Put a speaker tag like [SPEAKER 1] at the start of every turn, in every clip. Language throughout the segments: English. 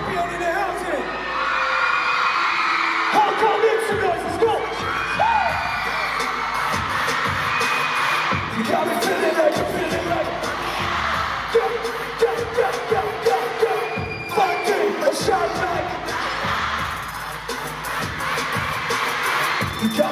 [SPEAKER 1] Scorpion in the house here. Some feeling like I'm feeling like. You got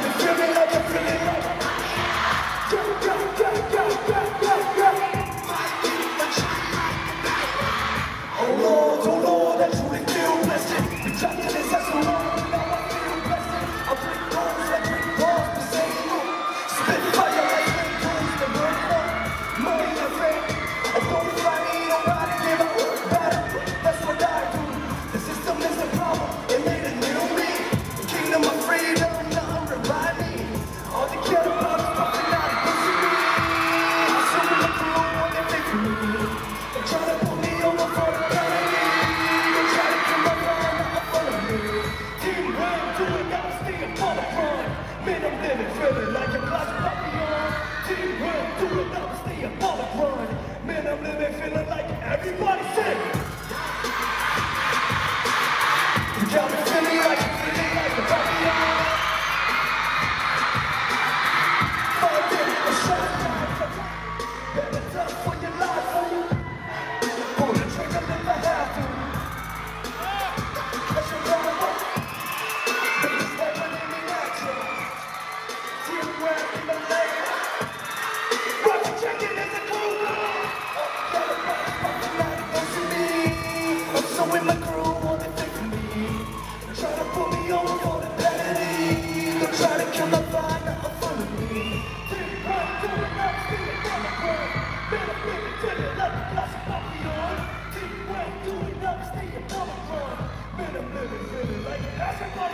[SPEAKER 1] Man, I'm living, feeling like a on. Stay the grind. Man, I'm living, feeling like everybody. Africa.